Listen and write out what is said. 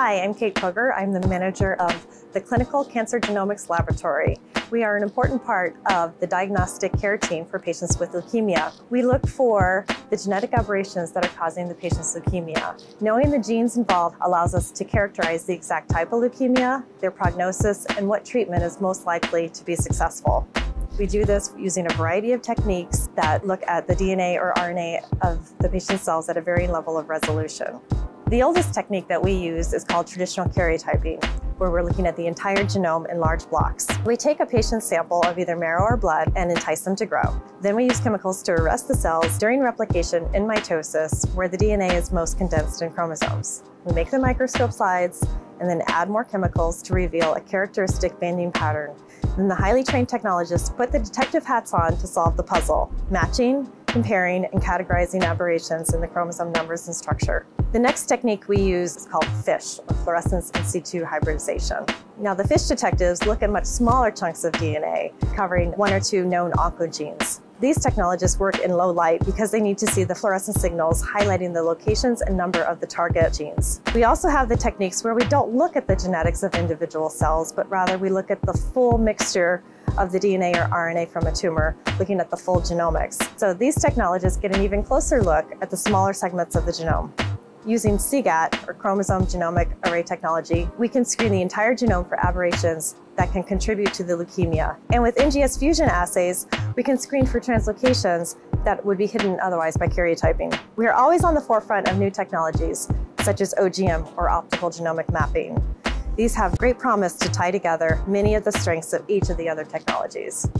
Hi, I'm Kate Koger. I'm the manager of the Clinical Cancer Genomics Laboratory. We are an important part of the diagnostic care team for patients with leukemia. We look for the genetic aberrations that are causing the patient's leukemia. Knowing the genes involved allows us to characterize the exact type of leukemia, their prognosis, and what treatment is most likely to be successful. We do this using a variety of techniques that look at the DNA or RNA of the patient's cells at a varying level of resolution. The oldest technique that we use is called traditional karyotyping, where we're looking at the entire genome in large blocks. We take a patient's sample of either marrow or blood and entice them to grow. Then we use chemicals to arrest the cells during replication in mitosis, where the DNA is most condensed in chromosomes. We make the microscope slides and then add more chemicals to reveal a characteristic banding pattern. Then the highly trained technologists put the detective hats on to solve the puzzle, matching, comparing, and categorizing aberrations in the chromosome numbers and structure. The next technique we use is called FISH, or fluorescence in situ hybridization. Now the FISH detectives look at much smaller chunks of DNA, covering one or two known oncogenes. These technologists work in low light because they need to see the fluorescent signals highlighting the locations and number of the target genes. We also have the techniques where we don't look at the genetics of individual cells, but rather we look at the full mixture of the DNA or RNA from a tumor, looking at the full genomics. So these technologists get an even closer look at the smaller segments of the genome. Using CGAT, or chromosome genomic array technology, we can screen the entire genome for aberrations that can contribute to the leukemia. And with NGS fusion assays, we can screen for translocations that would be hidden otherwise by karyotyping. We are always on the forefront of new technologies, such as OGM, or optical genomic mapping. These have great promise to tie together many of the strengths of each of the other technologies.